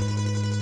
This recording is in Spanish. Gracias.